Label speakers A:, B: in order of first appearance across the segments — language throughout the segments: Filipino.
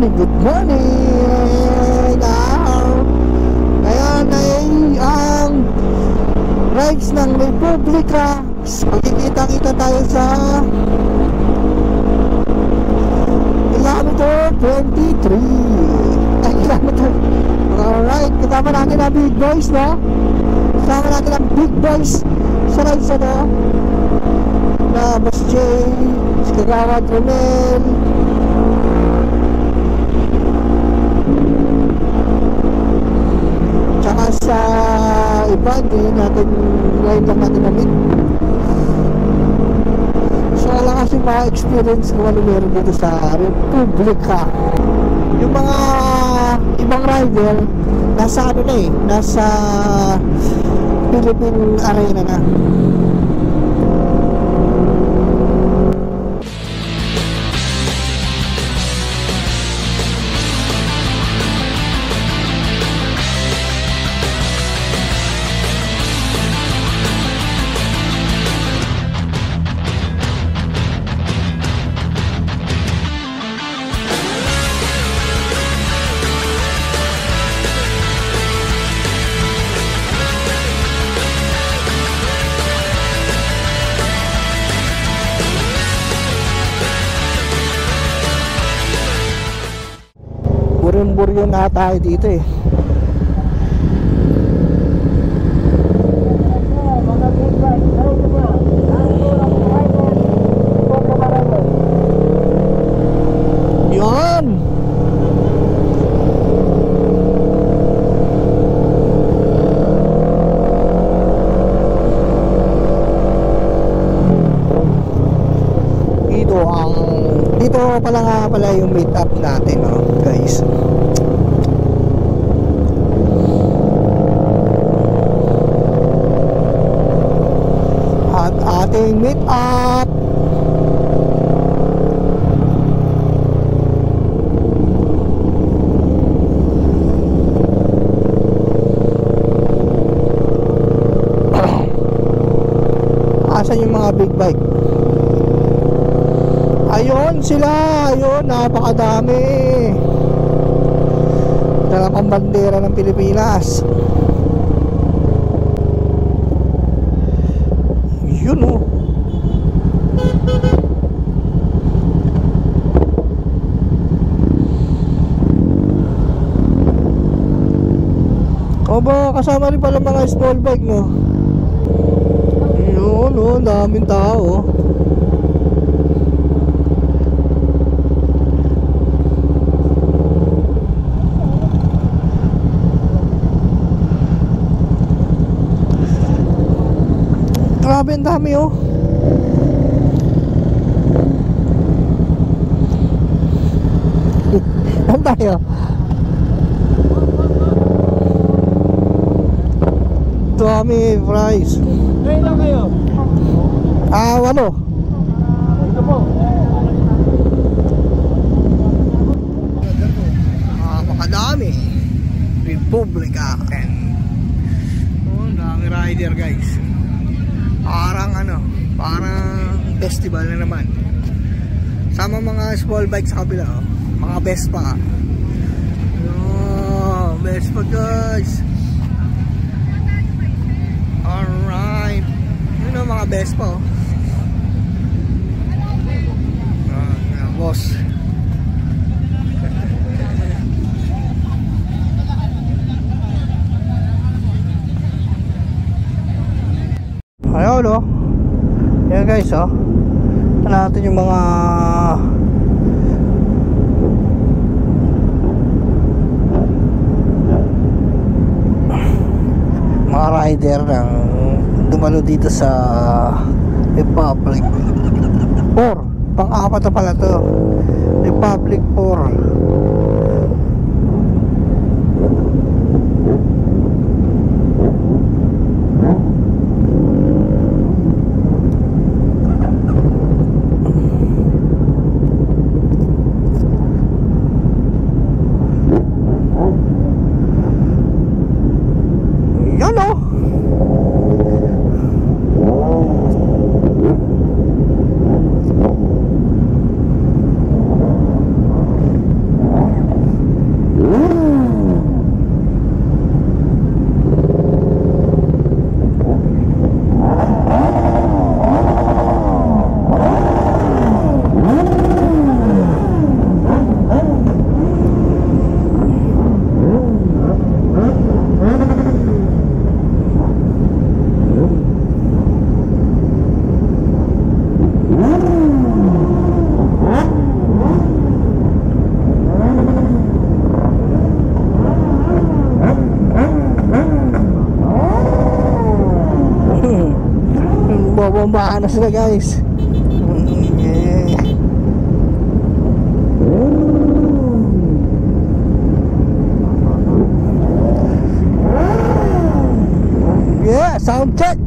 A: morning, good morning! Ah, ngayon ay ang rides ng Republika. Magkikita-kita tayo sa kilometer 23. Ay, kilometer. Alright, kasama natin ang big boys, no? Kasama natin ang big boys sa rides, ano? Na Boss Jay, si Kagawad Romel, Tsaka sa iba, di natin ngayon lang natin na-meet. So wala kasi mga experience kung ano meron dito sa Republika. Yung mga ibang rider, nasa ano na eh, nasa Philippine Arena na. Burin-buryo na tayo dito eh. Dito pala nga pala yung meet up natin no guys. At ating meet up Asan yung mga big bike? Ayun sila, ayun, napakadami. Dala pang bandera ng Pilipinas. Yun oh. Aba, kasama rin pala mga small bike no. Yun oh, daming tao. Grabe ang dami oh. Saan tayo? Dami fries.
B: Ngayon lang kayo.
A: Ah, walo.
B: Ito po.
A: Napakadami. Republika. Oh, ang dami rider guys. Parang ano, parang festival na naman. Sama mga small bikes sa kabila, oh. mga Vespa. Oh, Vespa guys. Alright. Yun ang mga Vespa. Oh. Ah, ah, boss. Ayun oh. Yan guys oh. Natin yung mga mga rider ng dumalo dito sa Republic 4 pang-apat na pala to. Republic 4 Tumbahan na sila guys. Yeah. Yeah, sound check.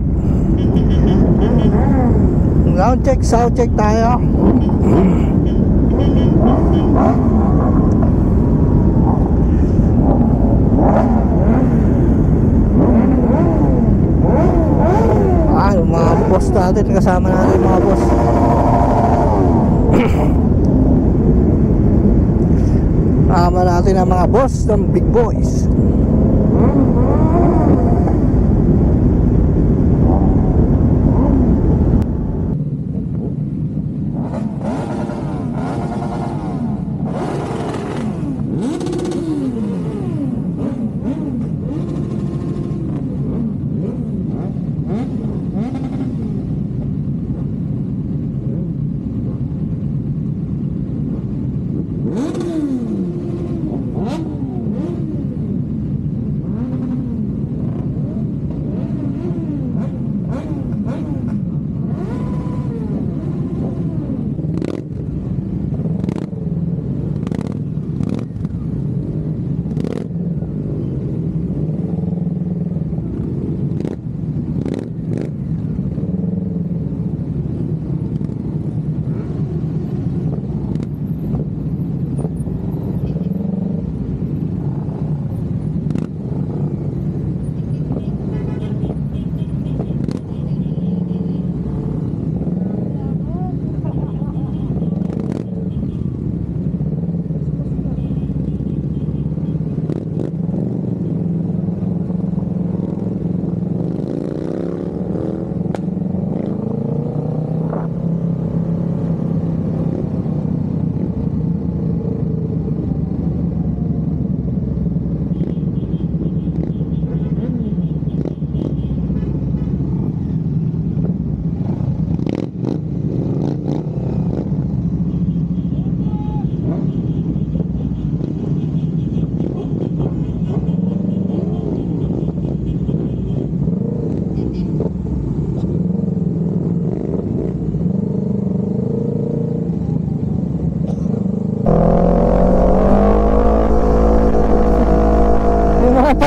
A: Sound check, sound check tayo. Mga boss natin, kasama natin mga boss. Kasama natin ang mga boss ng big boys.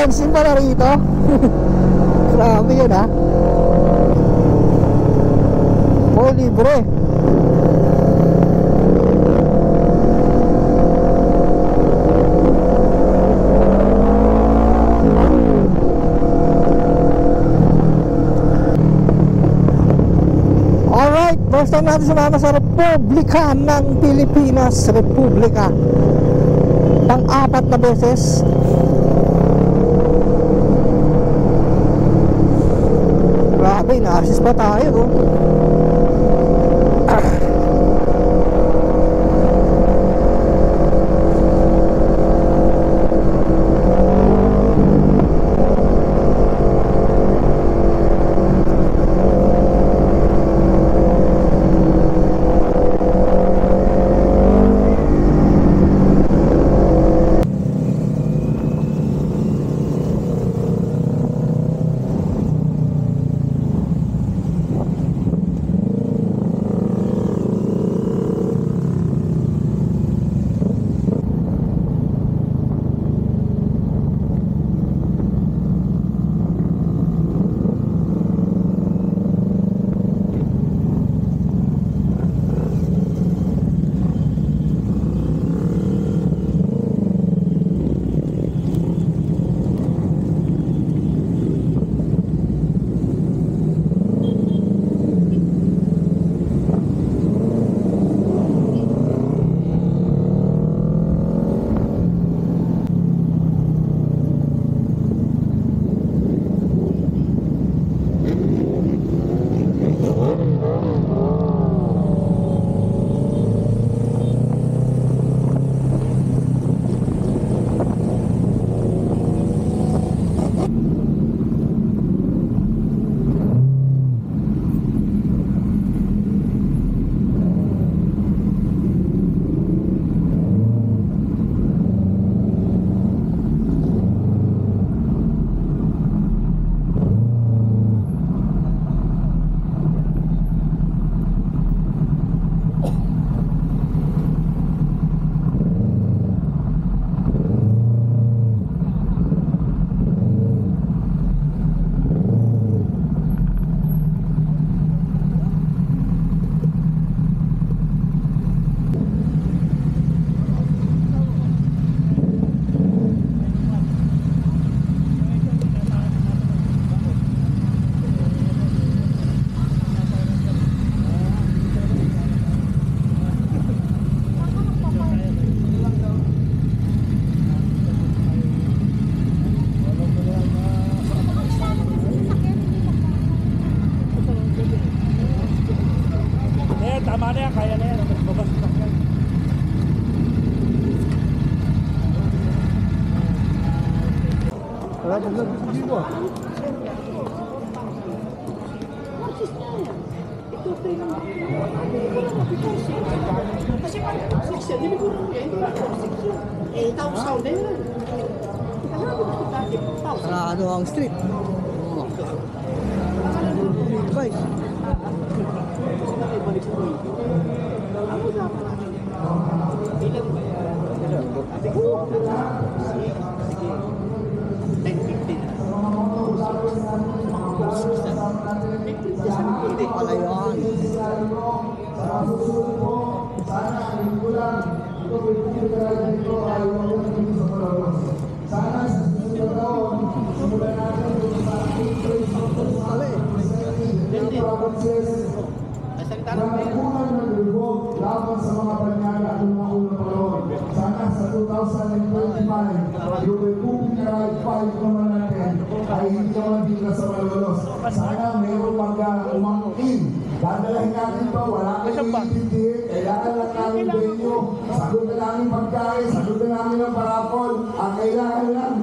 A: Pansin pala rito. Grabe yun ha. Oh, libre. Alright, natin sumama sa Republika ng Pilipinas. Republika. Pang-apat na beses. Grabe, na-assist pa tayo. oh. Wala na lang. Hindi mo.
C: Kasi pag section, hindi ko rin yan. Section. Eh, tapos sound na yun. Kaya ko dati, tapos.
A: Sarado ang street. Big boys.
C: Balik ko rin. Ano na pa natin? Ilan ba yan? Ate ko. Sige. Sige. 10-15 na.
A: Hindi pala yun. Pala eh.
C: Hindi. Nasalita lang ba yan?
D: Nagkuhan ng lubog laban sa mga banyaga ng mga unang panahon. Sana sa 2025, yung Republika Right 5 naman natin ay hindi naman bigla sa malulos. Sana mayroon mag uh, umangkin. Dadalahin natin to, wala kayong iintindihin. Kailangan lang namin venue. Sagot na namin pagkain, sagot na namin ang parapol. Ang kailangan lang,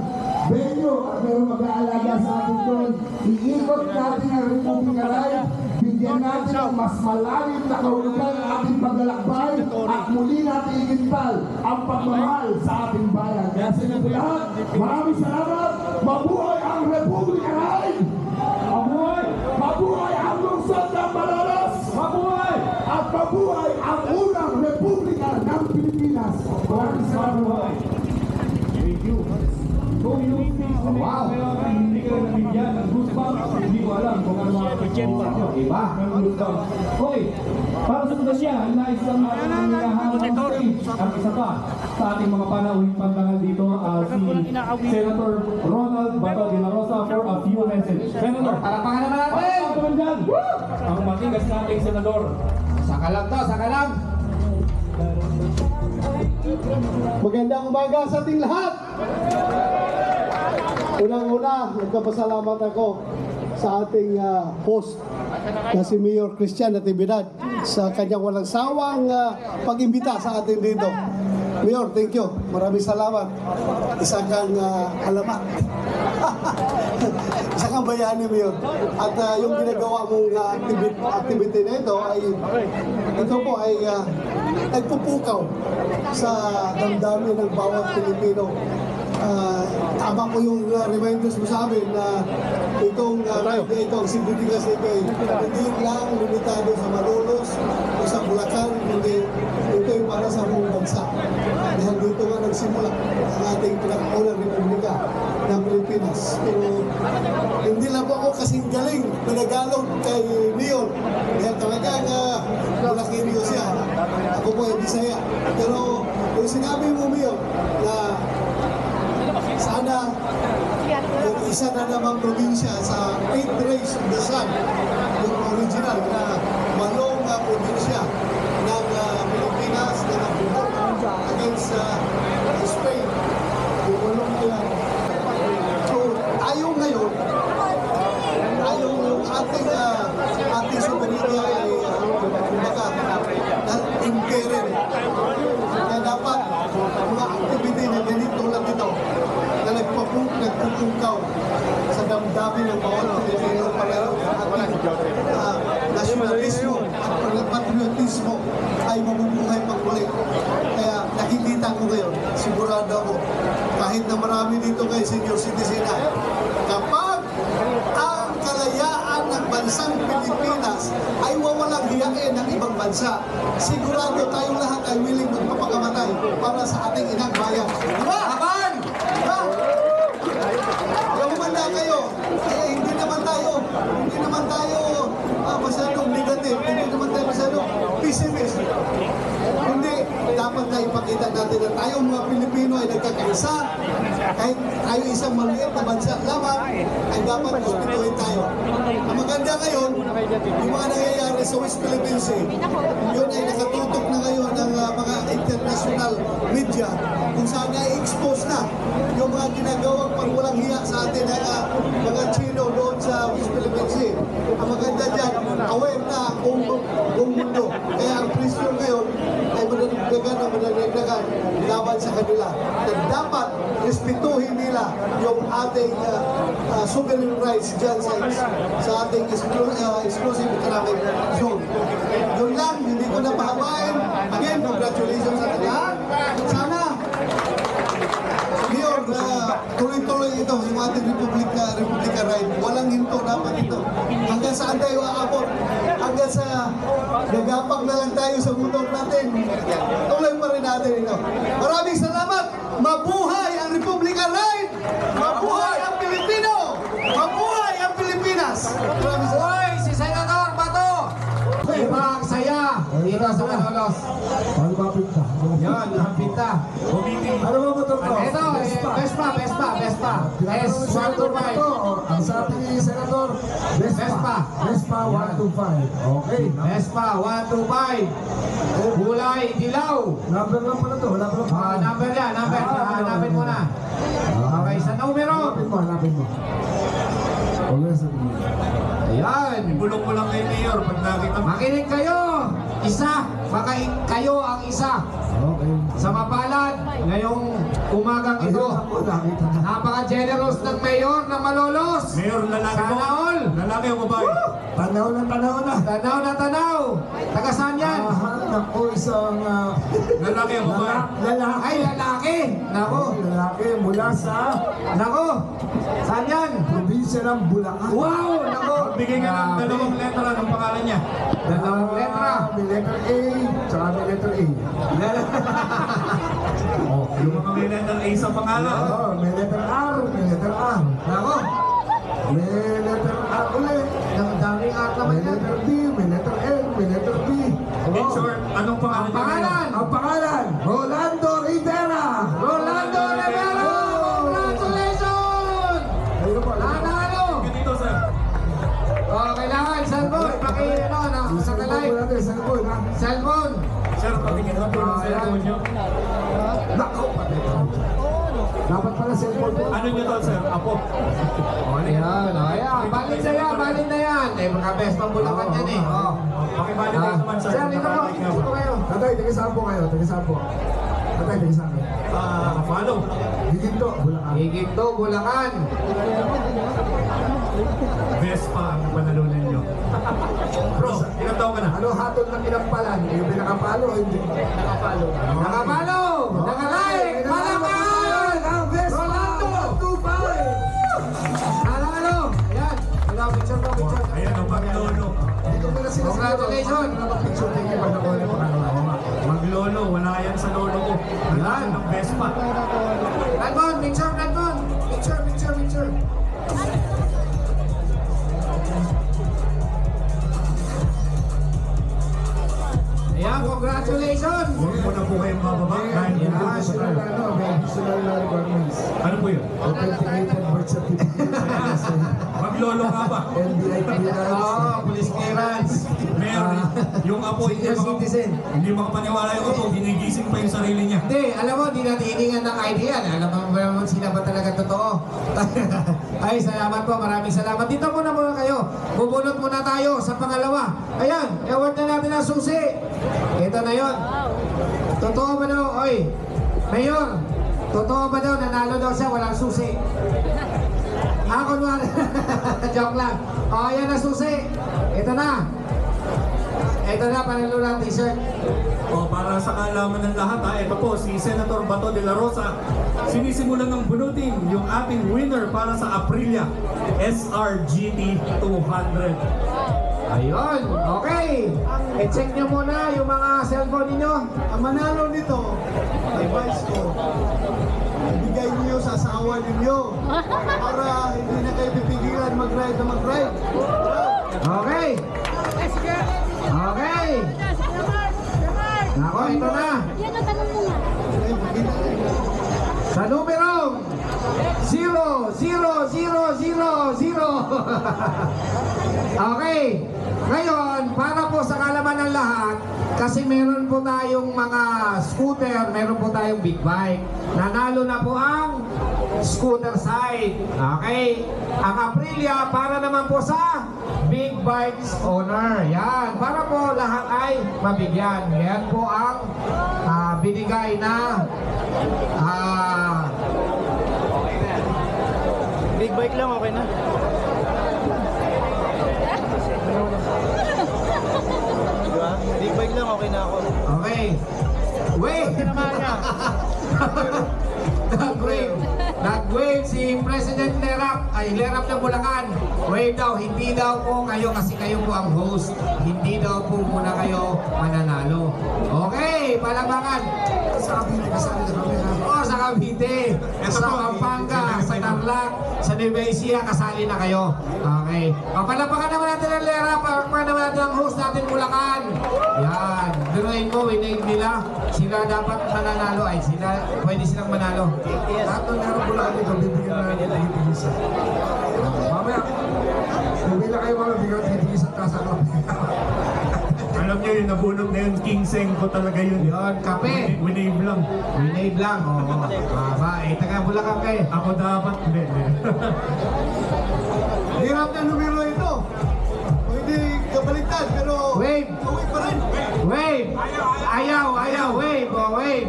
D: venue at mayroong mag-aalaga sa atin doon. Iikot natin ang Republika Right. Bigyan natin ng mas malalim na kahulugan ang ating paglalakbay at muli natin ikintal ang pagmamahal sa ating bayan. Kaya sa inyo lahat, maraming salamat. Mabuhay ang Republika Right! Mabuhay! Mabuhay ang lungsod ng Malolos! Mabuhay! At mabuhay ang unang Republika ng Pilipinas! Maraming salamat.
E: Thank you.
D: Wow.
E: wow. hindi ka nabigyan ng goosebumps, hindi ano mga pagkemba.
D: Iba.
E: Ng. Okay, para sa siya, nais lang natin ang hinahanap ng stage at isa pa sa ating mga panauhing pandangal dito uh, si Senator Ronald Bato de la Rosa for a few messages. Senator,
D: Palakpakan naman natin!
E: naman dyan! Ang matigas nating senador.
D: Saka lang to, saka lang!
F: Magandang umaga sa ating lahat! Unang-una, nagpapasalamat ako sa ating ah, host na si Mayor Christian Natividad sa kanyang walang sawang ah, pag-imbita sa atin dito. Mayor, thank you. Maraming salamat. Isa kang ah, alamat. Isa kang bayani, Mayor. At ah, yung ginagawa mong ah, activity, activity na ito ay ito po ay ah, nagpupukaw sa damdamin ng bawat Pilipino. Ah, tama po yung uh, reminders mo sa amin na itong uh, itong significance nito ay hindi lang limitado sa Malolos o sa Bulacan, kundi ito ay para sa buong bansa. Dahil dito nga nagsimula ang ating pinakaunang Republika ng Pilipinas. Pero hindi lang po ako kasing galing na nagalog kay Leon. Dahil talagang uh, Bulacanio siya. Ako po ay Bisaya. Pero yung sinabi mo, Mio, na sana yung isa na namang probinsya sa 8th race of the sun, yung original na walong uh, probinsya ng uh, Pilipinas na nagbubuo against uh, Spain. Yung walong yan. So, tayo ngayon, tayo yung ating uh, ating soberanya ay uh, kumbaga na imperial. Kaya dapat mga activity na ganito lang ito na nagpapung, nagpupukaw sa damdamin ng bawat Pilipino yung ating uh, nationalismo at patriotismo ay mabubuhay pag muli. Kaya nakikita ko ngayon, sigurado ako, kahit na marami dito kay senior citizen na, kapag ang kalayaan ng bansang Pilipinas ay wawalang hiyain ng ibang bansa, sigurado tayong lahat ay willing magpapakamatay para sa ating inang bayan. Diba? Haban! Diba? Kung humanda kayo, eh, hindi naman tayo, hindi naman tayo ah, negative, hindi naman tayo masyadong pessimist. Hindi, dapat na ipakita natin na tayong mga Pilipino ay nagkakaisa, kahit tayo isang maliit na bansa lamang, ay dapat respetuhin tayo. Ang maganda ngayon, yung mga nangyayari sa West Philippine Sea, yun ay nakatutok na ngayon ng ah, mga international media kung saan na-expose na yung mga ginagawang pangwalang hiya sa atin ng ah, mga Chino doon sa West Philippine Sea. Ang maganda dyan, aware na buong, buong mundo. Kaya ang presyo ngayon ay mananagdagan na mananagdagan laban sa kanila. Na dapat respetuhin nila yung ating uh, uh, sovereign rights dyan sa, sa ating exclu- uh, exclusive economic zone. Yun lang, hindi ko na pahabain. Again, congratulations sa lahat. Sana Mayor, uh, tuloy-tuloy ito yung ating Republika, Republika Ride. Walang hinto dapat ito. Hanggang saan tayo aabot? Hanggang sa nagapag na lang tayo sa motor natin. Tuloy pa rin natin ito. Maraming salamat! Mabuhay ang Republika Ride! Mabuhay ang Pilipino! Mabuhay ang Pilipinas! Maraming salamat!
C: Hoy, si Senador Bato! Ibang saya dito sa Malolos.
D: Paano ba pinta?
C: Yan, ang pinta.
D: Ano ba motor ko?
C: Ito, eh, Vespa, Vespa, Vespa. S125.
D: Ang sabi ni Senator,
C: Vespa.
D: Vespa 125. Okay.
C: Vespa, 125. Kulay, dilaw.
D: Number lang pala to. Wala pala
C: Ah, number yan, number. Ah, hanapin mo na. Okay, sa numero.
D: Hanapin mo, hanapin mo. Okay, sabi mo.
C: Ayan.
B: Bulong ko lang kay Mayor pag nakita mo.
C: Makinig kayo. Isa. Baka kayo ang isa.
D: Okay.
C: Sa mapalad, ngayong umagang ito.
D: na.
C: Napaka-generous ng mayor ng Malolos.
B: Mayor, lalaki mo.
C: Sana all.
B: Lalaki o babae?
D: Tanaw na tanaw na.
C: Tanaw na tanaw. Taga saan yan?
D: Ah, ako isang ah,
B: Lalaki o babae?
D: lala- lalaki.
C: Ay, lalaki. Nako.
D: Lalaki mula sa
C: Nako. Saan yan?
D: probinsya ng Bulacan.
C: Wow. Nako.
B: Bigay ka ng dalawang letra ng pangalan niya.
C: Dalawang letra.
D: May letter A, tsaka may letter A.
B: Oh, yung mga may letter A sa pangalan.
D: Oo, may letter R, may letter R.
C: Nako.
D: May letter R ulit.
C: Daming art
D: May
C: naman yan.
D: letter D, may letter L, may letter P.
B: In short, anong pangalan
C: Ang
B: niya?
C: pangalan.
D: Ang pangalan, Rolando Rivera.
C: Rolando Rivera. Congratulations.
D: Ayun po.
C: Nanalo.
B: Ganito, sir.
C: Oh, kailangan cellphone. Paki, ano, na, satellite.
D: cellphone ha.
C: Cellphone.
B: Sir, patingin na po ng cellphone niyo.
D: Nako, cellphone.
B: Ano niyo to, sir? Apo.
C: Ayan, ayan. Balin na yan, balin na yan. Eh, mga best pang bulakan yan eh. Oh.
B: Pakibalik
C: Ah.
B: naman, sir.
C: Sir, dito po.
B: Nakabalik
C: Dito
B: naman.
C: kayo.
D: Tatay, taga-saan po kayo? Taga-saan po? Tatay, taga-saan kayo?
B: Ah, follow.
D: Higinto, Bulacan.
C: Higit to, Bulacan.
B: Vespa ang panalunan niyo. Bro, ilang taon ka na?
D: Ano hatol ng pinampalan? Yung pinakapalo, hindi. Nakapalo.
C: Nakapalo! Congratulations!
D: Picture tayo ba na ko na pangalawa?
B: Maglolo, wala yan sa lolo ko. Yan ng Vespa.
C: Redmond, picture, Redmond! Picture, picture, picture. Ayan, congratulations!
B: Huwag mo na po kayong yeah.
D: additional ano, additional na requirements.
B: Ano po yun?
D: Authenticated birth certificate.
B: Maglolo ka ba?
D: NBI clearance.
C: Oo, police clearance.
B: Mayor, yung apo hindi
C: Senior
B: maka-
C: citizen.
B: Hindi makapaniwala yung apo, ginigising pa yung sarili niya.
C: Hindi, alam mo, di natin hiningan ng ID yan. Alam mo ba naman sila ba talaga totoo? Ay, salamat po. Maraming salamat. Dito muna muna kayo. Bubunot muna tayo sa pangalawa. Ayan, award na natin ang susi. Ito na yon. Totoo ba daw? Oy, Mayor, totoo ba daw nanalo daw siya walang susi? Ah, kunwari. Joke lang. O, ayan na susi. Ito na. Ito na, panalo ng t-shirt.
B: O para sa kaalaman ng lahat ha, ito po si Senator Bato de la Rosa. Sinisimulan ng bunutin yung ating winner para sa Aprilia SRGT 200.
C: Ayun, okay. I-check nyo muna yung mga cellphone ninyo.
F: Ang manalo nito, advice ko, ibigay niyo sa asawa ninyo para hindi na kayo pipigilan mag-ride na mag-ride.
C: Okay. Okay. Nako, ito na.
G: Yan ang tanong mo nga.
C: Sa numero 0, 0, 0, 0, 0. okay. Ngayon, para po sa kalaman ng lahat, kasi meron po tayong mga scooter, meron po tayong big bike. Nanalo na po ang scooter side. Okay? Ang Aprilia para naman po sa big bikes owner. Yan. Para po lahat ay mabigyan. Yan po ang ah, binigay na ah,
G: Big bike lang, okay na. Diba? Big bike lang, okay na ako.
C: Okay. Wait! Nag-wave. Nag-wave si President Lerap, ay Lerap ng Bulacan. Wave daw, hindi daw po kayo kasi kayo po ang host. Hindi daw po muna kayo mananalo. Okay, palabangan. Sa Cavite, na kami. Oh, sa Cavite. Sa Pampanga, sa Tarlac, sa Nueva Ecija, kasali na kayo. Okay. Papalapakan naman natin ang Lerap. Papalapakan naman natin ang host natin Bulacan. Yan. Biruin mo, winake nila. Sila dapat mananalo. Ay, sila, pwede silang manalo.
F: Lahat ng meron ko dito, bibigyan na ng hipigisa. Mamaya, na kayo mga bigyan ng hipigisa at kasama.
B: Alam niyo yung nabunot na yun, King Seng ko talaga yun.
C: Yon, kape.
B: Winave lang.
C: Winake lang. Oo. Aba, eh, taga Bulacan kayo.
B: Ako dapat, hindi.
F: Hirap na numero ito. Kung hindi kabaliktad, pero
C: Wave.
F: Uwi pa rin.
C: Wave! Ayaw, ayaw, wave, oh, wave!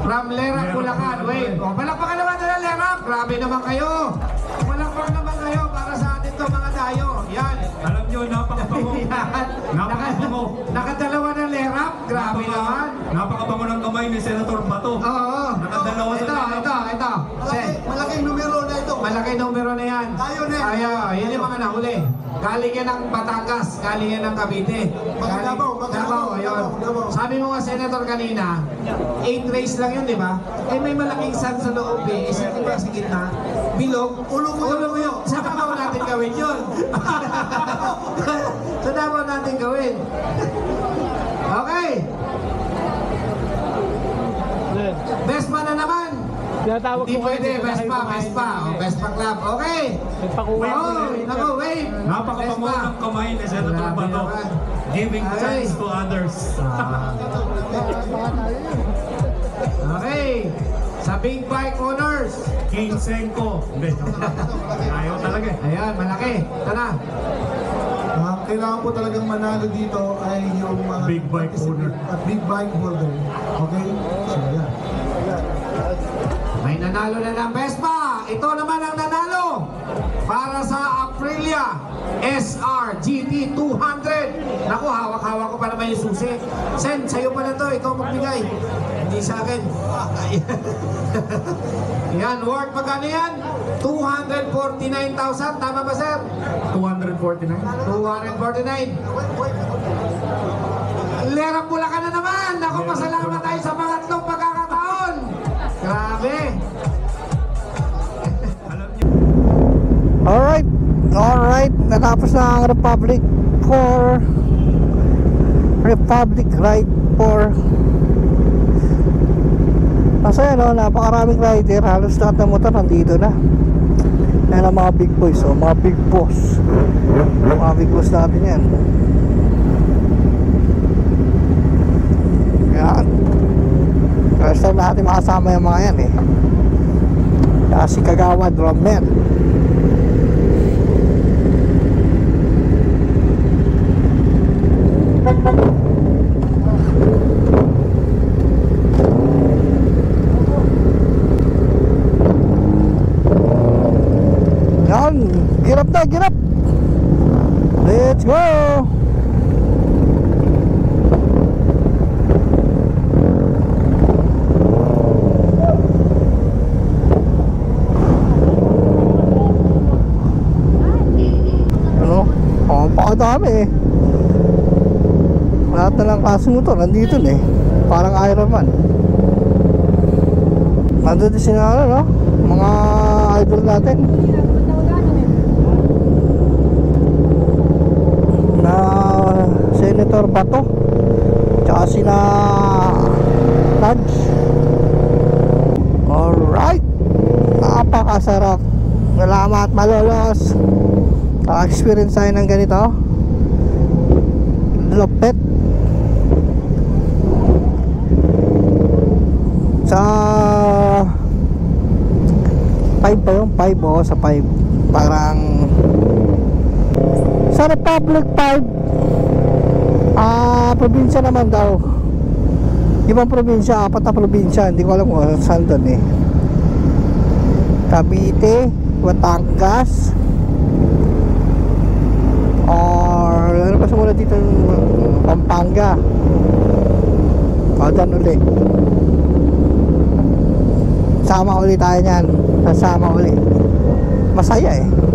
C: From Lerap, Bulacan, wave! Oh, palakpakan naman nila Lerap! Grabe naman kayo! Palakpakan naman kayo para sa atin to mga dayo. Yan!
B: Alam niyo, napakabango.
C: Yan!
B: Napakabango.
C: nakadalawa na Lerap, grabe naman!
B: Napakabango ng kamay ni Senator Bato.
C: Oo!
B: Nakadalawa sa
C: Ito,
B: Lerap.
C: ito, ito!
F: Malaki,
C: Sen,
F: malaking numero na ito.
C: malaki numero na yan.
F: Tayo na.
C: Ayaw, yan yung mga nahuli. Galing yan ng Batangas, galing yan ng Cavite.
F: Davao,
C: Davao, ayun. Sabi mo nga, Senator, kanina, 8 race lang yun, di ba? Eh, may malaking sun sa loob eh. Isa di ba sa gitna? Bilog?
F: Ulo mo yun.
C: Ulo mo yun. Sa Davao natin gawin yun. sa Davao natin gawin. Okay. Vespa na naman.
G: Tinatawag
C: Hindi
G: ko
C: pwede,
G: kayo,
C: Vespa, Vespa.
G: din
C: O. Vespa Club. Okay.
G: Nagpakuha ko
C: Oh,
G: na
C: nako, wave.
B: Napakabango
C: Vespa.
B: ng kamay ni Senator
C: Grabe
B: Bato.
C: naman.
B: Giving
C: Ay.
B: chance to others.
C: Ah. Okay. Sa Big Bike Honors.
B: King Senko. Hindi. Ayaw talaga eh.
C: Ayan, malaki. Na.
F: Ang kailangan po talagang manalo dito ay yung mga
B: Big bike holder.
F: At big bike holder. Okay? So,
C: nanalo na ng Vespa. Ito naman ang nanalo para sa Aprilia SR GT 200. Naku, hawak-hawak ko pa naman yung susi. Sen, sa'yo pala to. Ikaw magbigay. Hindi sa akin. yan, worth magkano yan? 249,000. Tama ba, sir?
B: 249.
C: 249. Lerang Bulacan na naman.
A: Na ang Republic for Republic Ride for Masaya no, napakaraming rider. Halos lahat ng motor nandito na. Yan ang mga big boys, oh, mga big boss. Mga big boss natin yan. Yan. First time natin makasama yung mga yan eh. Kaya si Kagawad Yan, girap na, girap. Let's go. Ano? Oh, pakadami eh. Na lang klase motor, nandito na eh. Parang Iron Man. Nandito sila, ano, no? Mga idol natin. Na Senator Bato. Tsaka sina Raj. Alright. Napakasarap. Salamat malolos. Naka-experience tayo ng ganito. Lupit. Sa 5 pa yung 5 o sa 5 parang sa Republic 5 ah probinsya naman daw. Ibang probinsya apat na probinsya. Hindi ko alam kung saan doon eh. Cavite Batangas or ano pa sumunod dito? Pampanga. O dyan uli sama uli tayo niyan. Sasama uli. Masaya eh